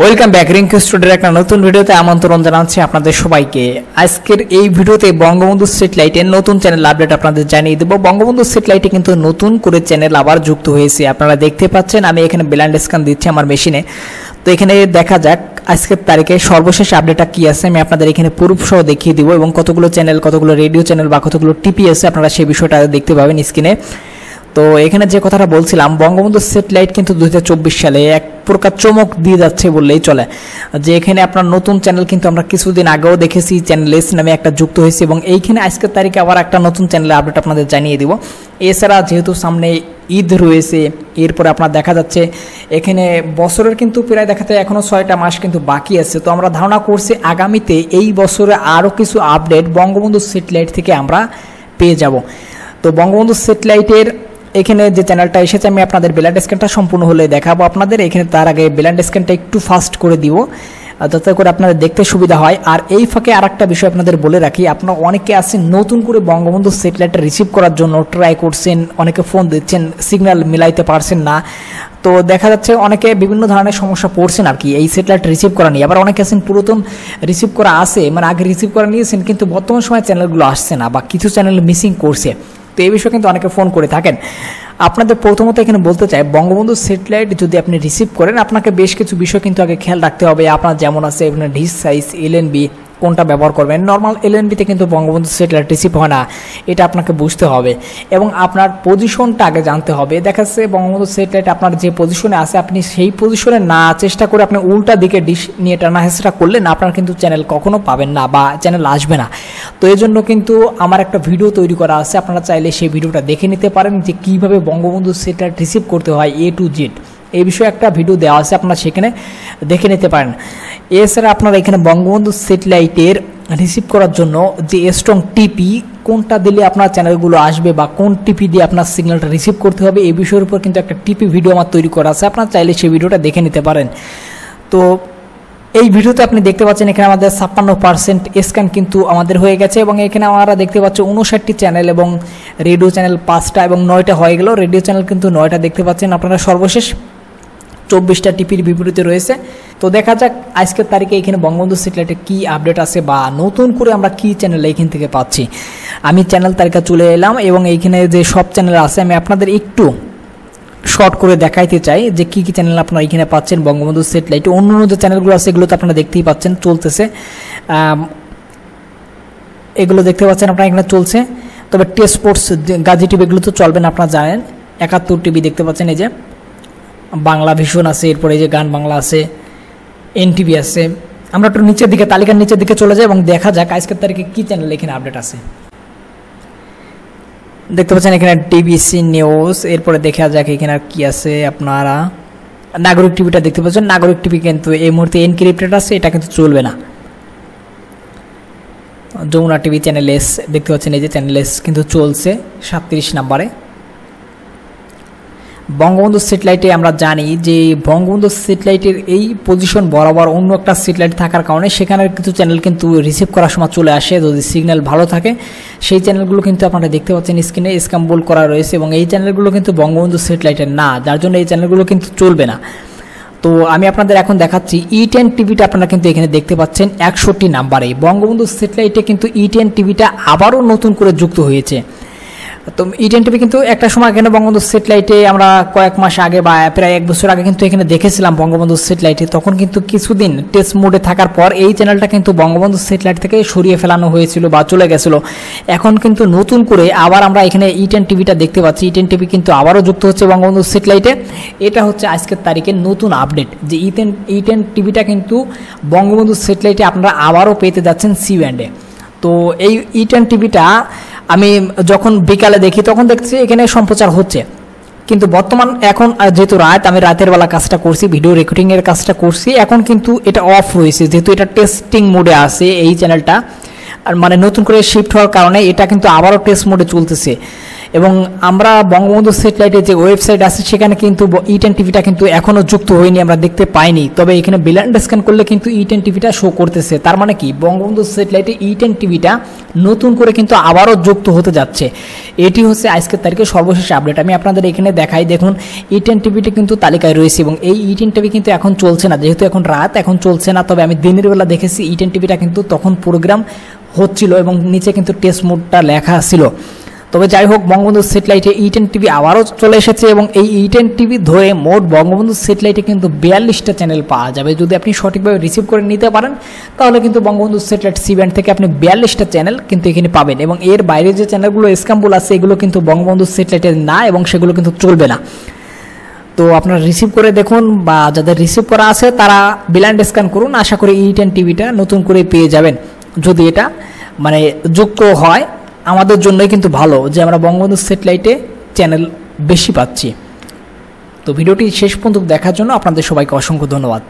Welcome back Rinku স্টুডিওর একটা নতুন ভিডিওতে আমন্ত্রণ জানাচ্ছি আপনাদের সবাইকে। আজকের এই ভিডিওতে বঙ্গবন্ধু স্যাটেলাইটের নতুন চ্যানেল আপডেট আপনাদের জানিয়ে দেবো। বঙ্গবন্ধু স্যাটেলাইটে কিন্তু নতুন করে চ্যানেল আবার যুক্ত হয়েছে। আপনারা দেখতে পাচ্ছেন, আমি এখানে ব্ল্যান্ড স্ক্যান দিচ্ছি আমার মেশিনে। তো এখানে দেখা যাক, আজকের তারিখে সর্বশেষ আপডেটটা কি আছে, আমি আপনাদের এখানে প্রুফ সহ দেখিয়ে দিব এবং কতগুলো চ্যানেল কতগুলো রেডিও চ্যানেল বা কতগুলো টিপি আছে, আপনারা সেই বিষয়টা দেখতে পাবেন স্ক্রিনে তো এখানে যে কথাটা বলছিলাম, বঙ্গবন্ধু স্যাটেলাইট কিন্তু দু হাজার চব্বিশ সালে এক প্রকার চমক দিয়ে যাচ্ছে বললেই চলে। যে এখানে আপনার নতুন চ্যানেল কিন্তু আমরা কিছুদিন আগেও দেখেছি চ্যানেল এস নামে একটা যুক্ত হয়েছে এবং এইখানে আজকের তারিখে আবার একটা নতুন চ্যানেলের আপডেট আপনাদের জানিয়ে দিব। এছাড়া যেহেতু সামনে ঈদ রয়েছে, এরপরে আপনার দেখা যাচ্ছে, এখানে বছরের কিন্তু প্রায় দেখাতে এখনও ছয়টা মাস কিন্তু বাকি আছে। তো আমরা ধারণা করছি আগামীতে এই বছরে আরও কিছু আপডেট বঙ্গবন্ধু স্যাটেলাইট থেকে আমরা পেয়ে যাব। তো বঙ্গবন্ধু স্যাটেলাইটের এখানে যে চ্যানেলটা এসেছে, আমি আপনাদের ব্ল্যান্ড স্ক্যানটা সম্পূর্ণ হলে দেখাবো আপনাদের। এখানে তার আগে ব্ল্যান্ড স্ক্যানটা একটু ফাস্ট করে দিব যাতে করে আপনাদের দেখতে সুবিধা হয়। আর এই ফাঁকে আর একটা বিষয় আপনাদের বলে রাখি, আপনারা অনেকে আছেন নতুন করে বঙ্গবন্ধু স্যাটেলাইটটা রিসিভ করার জন্য ট্রাই করছেন, অনেকে ফোন দিচ্ছেন সিগন্যাল মিলাইতে পারছেন না। তো দেখা যাচ্ছে অনেকে বিভিন্ন ধরনের সমস্যা পড়ছেন আর কি, এই স্যাটেলাইট রিসিভ করা নিয়ে। আবার অনেকে আছেন পুরাতন রিসিভ করা আছে মানে আগে রিসিভ করা নিয়েছেন, কিন্তু বর্তমান সময় চ্যানেলগুলো আসছে না বা কিছু চ্যানেল মিসিং করছে। তো এই বিষয়ে কিন্তু অনেকে ফোন করে থাকেন। আপনাদের প্রথমত এখানে বলতে চাই, বঙ্গবন্ধু স্যাটেলাইট যদি আপনি রিসিভ করেন, আপনাকে বেশ কিছু বিষয় কিন্তু আগে খেয়াল রাখতে হবে। আপনার যেমন আছে এখানে ডিস সাইজ এলএনবি কোনটা ব্যবহার করবেন? নর্মাল এলএনবিতে কিন্তু বঙ্গবন্ধু স্যাটেলাইট রিসিভ হয় না। এটা আপনাকে বুঝতে হবে। এবং আপনার পজিশনটা আগে জানতে হবে। দেখা যাচ্ছে বঙ্গবন্ধু স্যাটেলাইট আপনার যে পজিশনে আছে, আপনি সেই পজিশনে না, চেষ্টা করে আপনি উল্টা দিকে ডিশ নিয়ে টানা হেসটা করলে না, আপনার কিন্তু চ্যানেল কখনো পাবেন না বা চ্যানেল আসবে না। তো এই জন্য কিন্তু আমার একটা ভিডিও তৈরি করা আছে। আপনারা চাইলে সেই ভিডিওটা দেখে নিতে পারেন যে কীভাবে বঙ্গবন্ধু স্যাটেলাইট রিসিভ করতে হয় এ টু জেড এই বিষয়ে একটা ভিডিও দেওয়া আছে, আপনারা সেখানে দেখে নিতে পারেন। এছাড়া আপনারা এখানে বঙ্গবন্ধু স্যাটেলাইটের রিসিভ করার জন্য যে স্ট্রং টিপি কোনটা দিলে আপনার চ্যানেলগুলো আসবে বা কোন টিপি দিয়ে আপনার সিগন্যালটা রিসিভ করতে হবে, এই বিষয়ের উপর কিন্তু একটা টিপি ভিডিও আমার তৈরি করা আছে। আপনারা চাইলে সেই ভিডিওটা দেখে নিতে পারেন। তো এই ভিডিওতে আপনি দেখতে পাচ্ছেন এখানে আমাদের ছাপ্পান্ন পার্সেন্ট স্ক্যান কিন্তু আমাদের হয়ে গেছে এবং এখানে আমরা দেখতে পাচ্ছি উনষাটটি চ্যানেল এবং রেডিও চ্যানেল পাঁচটা এবং নয়টা হয়ে গেল। রেডিও চ্যানেল কিন্তু নয়টা দেখতে পাচ্ছেন। আপনারা সর্বশেষ চব্বিশটা টিপির বিপরীতে রয়েছে। তো দেখা যাক আজকের তারিখে এখানে বঙ্গবন্ধু স্যাটেলাইটে কী আপডেট আছে বা নতুন করে আমরা কী চ্যানেল এইখান থেকে পাচ্ছি। আমি চ্যানেল তালিকা চলে এলাম এবং এইখানে যে সব চ্যানেল আছে, আমি আপনাদের একটু শর্ট করে দেখাইতে চাই যে কী কী চ্যানেল আপনারা এখানে পাচ্ছেন। বঙ্গবন্ধু স্যাটেলাইটে অন্য অন্য যে চ্যানেলগুলো আছে, এগুলো তো আপনারা দেখতেই পাচ্ছেন, চলতেছে। এগুলো দেখতে পাচ্ছেন আপনারা এখানে চলছে। তবে টেস্ট স্পোর্টস গাজী টিভি, এগুলো তো চলবেন আপনারা জানেন। একাত্তর টিভি দেখতে পাচ্ছেন এই যে। বাংলা ভীষণ আছে, এরপরে যে গান বাংলা আছে এনটিভি আছে। আমরা একটু নিচের দিকে, তালিকার নিচের দিকে চলে যাই এবং দেখা যাক আজকের তারিখে কী চ্যানেল এখানে আপডেট আছে। দেখতে পাচ্ছেন এখানে টিবিসি নিউজ এরপরে দেখা যাক এখানে আর কি আছে আপনারা। নাগরিক টিভিটা দেখতে পাচ্ছেন, নাগরিক টিভি কিন্তু এই মুহূর্তে এনক্রিপ্টেড আছে, এটা কিন্তু চলবে না। যমুনা টিভি চ্যানেল এস দেখতে পাচ্ছেন এই যে চ্যানেল এস কিন্তু চলছে, সাতত্রিশ নাম্বারে। বঙ্গবন্ধু স্যাটেলাইটে আমরা জানি যে বঙ্গবন্ধু স্যাটেলাইটের এই পজিশন বরাবর অন্য একটা স্যাটেলাইট থাকার কারণে সেখানের কিছু চ্যানেল কিন্তু রিসিভ করার সময় চলে আসে। যদি সিগন্যাল ভালো থাকে, সেই চ্যানেলগুলো কিন্তু আপনারা দেখতে পাচ্ছেন স্ক্রিনে স্ক্যাম্বল করা রয়েছে এবং এই চ্যানেলগুলো কিন্তু বঙ্গবন্ধু স্যাটেলাইটের না, যার জন্য এই চ্যানেলগুলো কিন্তু চলবে না। তো আমি আপনাদের এখন দেখাচ্ছি ই টেন টিভিটা আপনারা কিন্তু এখানে দেখতে পাচ্ছেন একষট্টি নাম্বারে। বঙ্গবন্ধু স্যাটেলাইটে কিন্তু ই টেন টিভিটা আবারও নতুন করে যুক্ত হয়েছে। তো ইডেন টিভি কিন্তু একটা সময় এখানে বঙ্গবন্ধু স্যাটেলাইটে আমরা কয়েক মাস আগে বা প্রায় এক বছর আগে কিন্তু এখানে দেখেছিলাম বঙ্গবন্ধু স্যাটেলাইটে তখন কিন্তু কিছুদিন টেস্ট মোডে থাকার পর এই চ্যানেলটা কিন্তু বঙ্গবন্ধু স্যাটেলাইট থেকে সরিয়ে ফেলানো হয়েছিল বা চলে গেছিল। এখন কিন্তু নতুন করে আবার আমরা এখানে ইটেন টিভিটা দেখতে পাচ্ছি। ইটেন টিভি কিন্তু আবারও যুক্ত হচ্ছে বঙ্গবন্ধু স্যাটেলাইটে এটা হচ্ছে আজকের তারিখে নতুন আপডেট যে ইটেন ইটেন টিভিটা কিন্তু বঙ্গবন্ধু স্যাটেলাইটে আপনারা আবারও পেতে যাচ্ছেন সি ব্যান্ডে তো এই ইটেন টিভিটা আমি যখন বিকালে দেখি, তখন দেখছি এখানে সম্প্রচার হচ্ছে। কিন্তু বর্তমান এখন যেহেতু রাত, আমি রাতের বেলা কাজটা করছি ভিডিও রেকর্ডিংয়ের কাজটা করছি, এখন কিন্তু এটা অফ হয়েছে যেহেতু এটা টেস্টিং মোডে আছে এই চ্যানেলটা আর মানে নতুন করে শিফট হওয়ার কারণে এটা কিন্তু আবারও টেস্ট মোডে চলতেছে। এবং আমরা বঙ্গবন্ধু স্যাটেলাইটের যে ওয়েবসাইট আছে, সেখানে কিন্তু ই টেন টিভিটা কিন্তু এখনও যুক্ত হয়নি, আমরা দেখতে পাইনি। তবে এখানে ব্ল্যান্ড স্ক্যান করলে কিন্তু ই টেন টিভিটা শো করতেছে। তার মানে কি? বঙ্গবন্ধু স্যাটেলাইটে ই টেন টিভিটা নতুন করে কিন্তু আবারও যুক্ত হতে যাচ্ছে। এটি হচ্ছে আজকের তারিখে সর্বশেষ আপডেট আমি আপনাদের এখানে দেখাই, দেখুন ই টেন টিভিটি কিন্তু তালিকায় রয়েছে এবং এই ই টেন টিভি কিন্তু এখন চলছে না। যেহেতু এখন রাত, এখন চলছে না, তবে আমি দিনের বেলা দেখেছি ই টেন টিভিটা কিন্তু তখন প্রোগ্রাম হচ্ছিল এবং নিচে কিন্তু টেস্ট মোডটা লেখা ছিল। তবে যাই হোক, বঙ্গবন্ধু স্যাটেলাইটে ই টেন টিভি আবারও চলে এসেছে এবং এই ই টেন টিভি ধরে মোট বঙ্গবন্ধু স্যাটেলাইটে কিন্তু বিয়াল্লিশটা চ্যানেল পাওয়া যাবে। যদি আপনি সঠিকভাবে রিসিভ করে নিতে পারেন, তাহলে কিন্তু বঙ্গবন্ধু স্যাটেলাইট সি ব্যান্ড থেকে আপনি বিয়াল্লিশটা চ্যানেল কিন্তু এখানে পাবেন এবং এর বাইরে যে চ্যানেলগুলো স্ক্যাম্বুল আছে, এগুলো কিন্তু বঙ্গবন্ধু স্যাটেলাইটের না এবং সেগুলো কিন্তু চলবে না। তো আপনারা রিসিভ করে দেখুন বা যাদের রিসিভ করা আছে, তারা ব্ল্যান্ড স্ক্যান করুন। আশা করি ই টেন টিভিটা নতুন করে পেয়ে যাবেন। যদি এটা মানে যুক্ত হয় আমাদের জন্যই কিন্তু ভালো যে আমরা বঙ্গবন্ধু স্যাটেলাইটে চ্যানেল বেশি পাচ্ছি। তো ভিডিওটি শেষ পর্যন্ত দেখার জন্য আপনাদের সবাইকে অসংখ্য ধন্যবাদ।